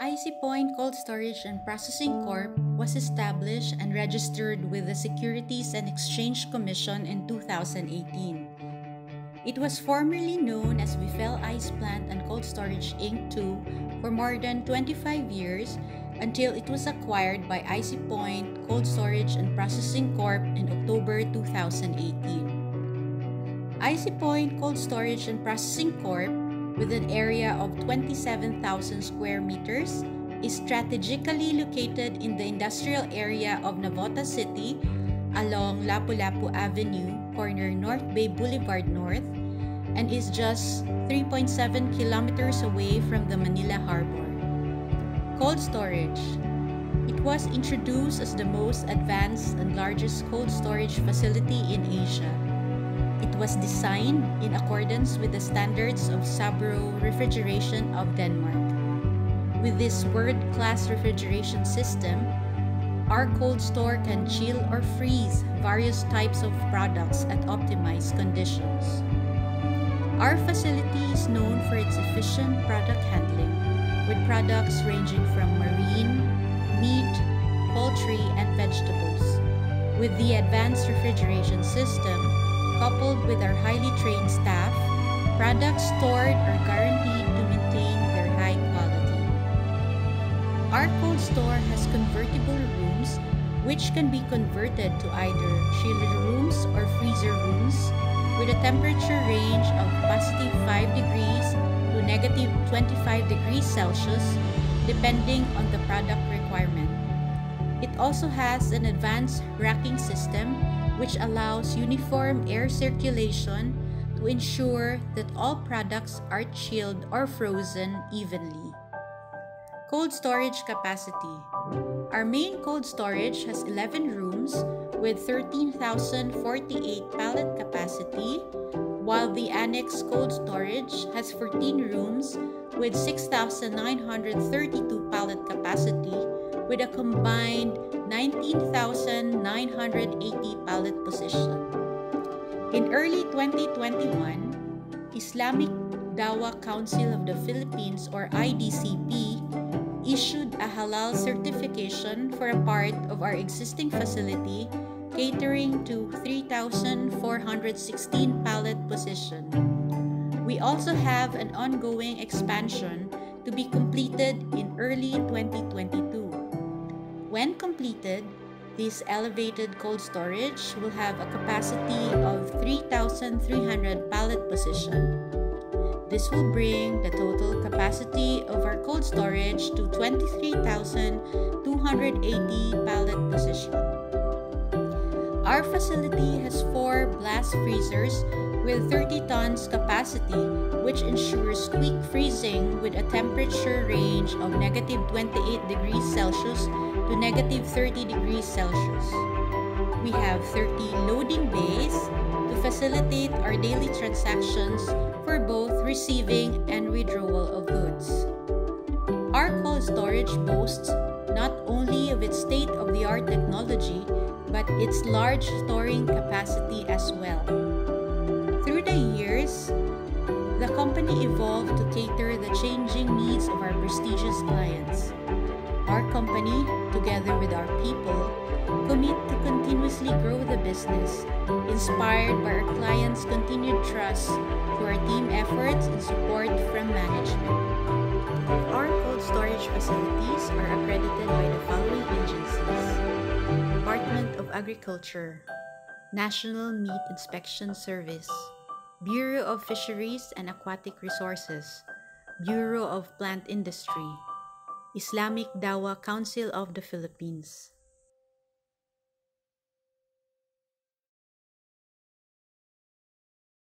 Icy Point Cold Storage and Processing Corp was established and registered with the Securities and Exchange Commission in 2018. It was formerly known as Befel Ice Plant and Cold Storage Inc. 2 for more than 25 years until it was acquired by Icy Point Cold Storage and Processing Corp in October 2018. Icy Point Cold Storage and Processing Corp with an area of 27,000 square meters, is strategically located in the industrial area of Navotas City along Lapu-Lapu Avenue, corner North Bay Boulevard North, and is just 3.7 kilometers away from the Manila Harbor. Cold storage. It was introduced as the most advanced and largest cold storage facility in Asia. It was designed in accordance with the standards of Sabroe Refrigeration of Denmark. With this world-class refrigeration system, our cold store can chill or freeze various types of products at optimized conditions. Our facility is known for its efficient product handling, with products ranging from marine, meat, poultry, and vegetables. With the advanced refrigeration system, coupled with our highly trained staff, products stored are guaranteed to maintain their high quality. Our cold store has convertible rooms which can be converted to either chiller rooms or freezer rooms with a temperature range of positive 5 degrees to negative 25 degrees Celsius depending on the product requirement. It also has an advanced racking system which allows uniform air circulation to ensure that all products are chilled or frozen evenly. Cold storage capacity. Our main cold storage has 11 rooms with 13,048 pallet capacity, while the annex cold storage has 14 rooms with 6,932 pallet capacity with a combined 19,980 pallet position. In early 2021, Islamic Dawah Council of the Philippines or IDCP issued a halal certification for a part of our existing facility catering to 3,416 pallet position. We also have an ongoing expansion to be completed in early 2022. When completed, this elevated cold storage will have a capacity of 3,300 pallet position. This will bring the total capacity of our cold storage to 23,280 pallet position. Our facility has four blast freezers with 30 tons capacity, which ensures quick freezing with a temperature range of negative 28 degrees Celsius negative 30 degrees Celsius. We have 30 loading bays to facilitate our daily transactions for both receiving and withdrawal of goods. Our cold storage boasts not only of its state-of-the-art technology, but its large storing capacity as well. Through the years, the company evolved to cater the changing needs of our prestigious clients. Our company, together with our people, commit to continuously grow the business, inspired by our clients' continued trust to our team efforts and support from management. Our cold storage facilities are accredited by the following agencies. Department of Agriculture, National Meat Inspection Service, Bureau of Fisheries and Aquatic Resources, Bureau of Plant Industry, Islamic Dawah Council of the Philippines.